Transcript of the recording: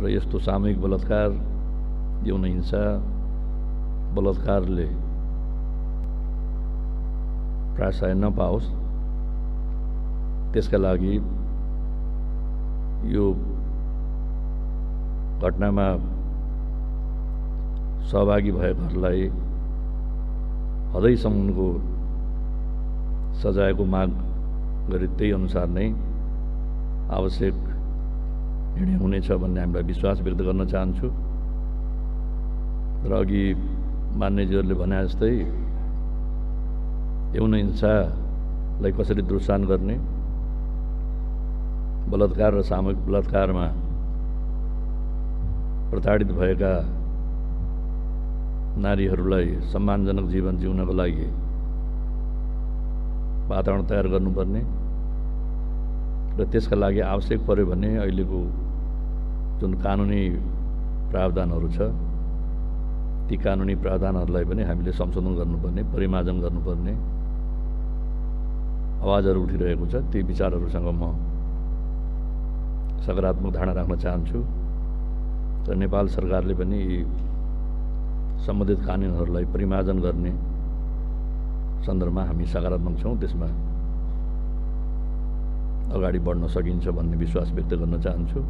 र यस्तो सामूहिक बलात्कार यौन हिंसा बलात्कारले प्रायः नपाओस् त्यसका लागि यो घटनामा सहभागी भएकाहरूलाई हदैसम्मको सजायको माग गरी त्यही अनुसार नै आवश्यक निर्णय हुनेछ भन्ने हामीलाई विश्वास व्यक्त गर्न चाहन्छु। र अघि मान्यजीहरूले भने जस्तै यौन हिंसालाई कसरी दुर्सान गर्ने? बलात्कार र सामूहिक बलात्कारमा प्रताडित भएका नारीहरूलाई सम्मानजनक जीवन जिउनको लागि वातावरण तयार गर्नुपर्ने। र त्यसका लागि आवश्यक पऱ्यो भने अहिलेको जुन कानुनी प्रावधानहरू छ ती कानुनी प्रावधानहरूलाई पनि हामीले संशोधन गर्नुपर्ने परिमार्जन गर्नुपर्ने आवाजहरू उठिरहेको छ। ती विचारहरूसँग म सकारात्मक धारणा राख्न चाहन्छु र नेपाल सरकारले पनि यी सम्बन्धित कानुनहरूलाई परिमार्जन गर्ने सन्दर्भमा हामी सकारात्मक छौँ। त्यसमा अगाडि बढ्न सकिन्छ भन्ने विश्वास व्यक्त गर्न चाहन्छु।